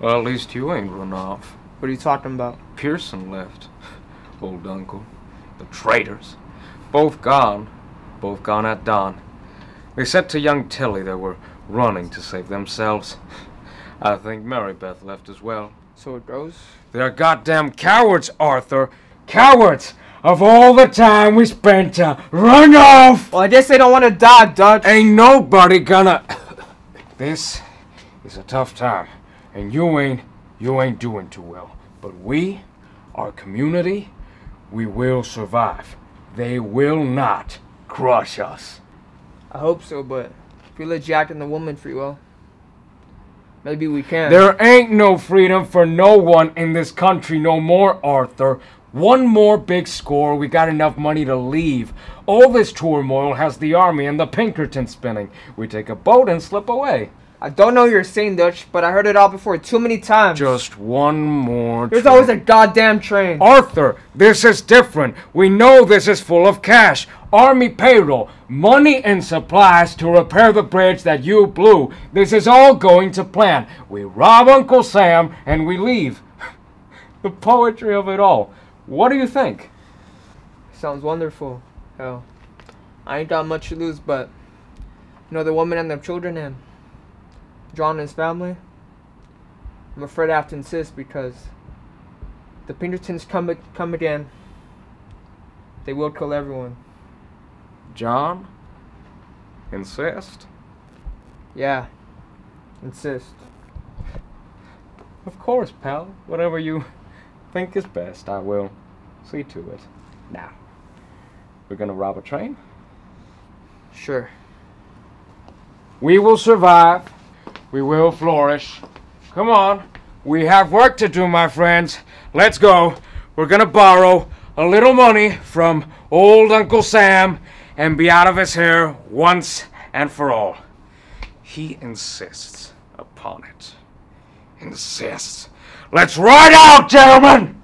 Well, at least you ain't run off. What are you talking about? Pearson left. Old uncle. The traitors. Both gone. Both gone at dawn. They said to young Tilly they were running to save themselves. I think Mary Beth left as well. So it goes? They're goddamn cowards, Arthur. Cowards! Of all the time we spent to run off! Well, I guess they don't want to die, Dutch. Ain't nobody gonna. this is a tough time, and you ain't you ain't doing too well. But we, our community, we will survive. They will not crush us. I hope so, but if we let Jack and the woman free, well, maybe we can. There ain't no freedom for no one in this country no more, Arthur. One more big score, we got enough money to leave. All this turmoil has the army and the Pinkerton spinning. We take a boat and slip away. I don't know you're saying, Dutch, but I heard it all before too many times. Just one more. There's trip. always a goddamn train. Arthur, this is different. We know this is full of cash. Army payroll, money and supplies to repair the bridge that you blew. This is all going to plan. We rob Uncle Sam and we leave. the poetry of it all. What do you think? Sounds wonderful. Hell, I ain't got much to lose, but you know the woman and the children and John and his family. I'm afraid I have to insist because the Pinkertons come come again. They will kill everyone. John? Insist? Yeah, insist. Of course, pal. Whatever you think is best, I will see to it. Now, we're gonna rob a train. Sure. We will survive. We will flourish. Come on. We have work to do, my friends. Let's go. We're gonna borrow a little money from old Uncle Sam and be out of his hair once and for all. He insists upon it. Insists. Let's ride out, gentlemen!